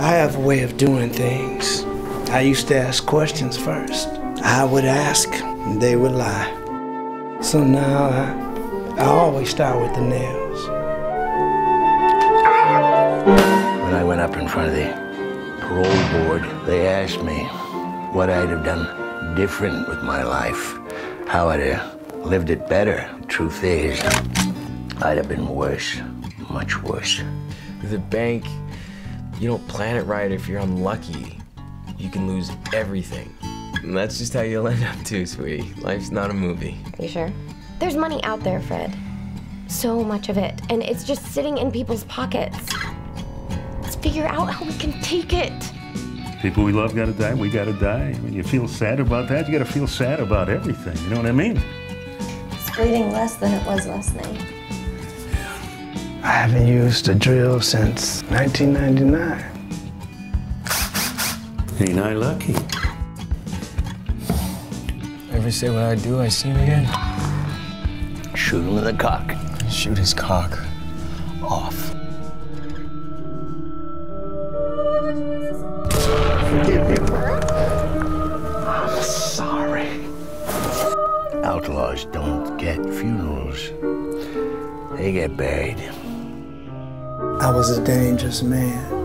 I have a way of doing things. I used to ask questions first. I would ask, and they would lie. So now I, I always start with the nails. When I went up in front of the parole board, they asked me what I'd have done different with my life, how I'd have lived it better. Truth is, I'd have been worse, much worse. The bank, you don't plan it right if you're unlucky. You can lose everything. And that's just how you'll end up too, sweetie. Life's not a movie. Are you sure? There's money out there, Fred. So much of it. And it's just sitting in people's pockets. Let's figure out how we can take it. People we love gotta die, we gotta die. When you feel sad about that, you gotta feel sad about everything. You know what I mean? It's bleeding less than it was last night. I haven't used a drill since 1999. Ain't I lucky? Ever say what I do, I see him again? Shoot him in the cock. Shoot his cock off. Forgive me, bro. I'm sorry. Outlaws don't get funerals. They get buried. I was a dangerous man.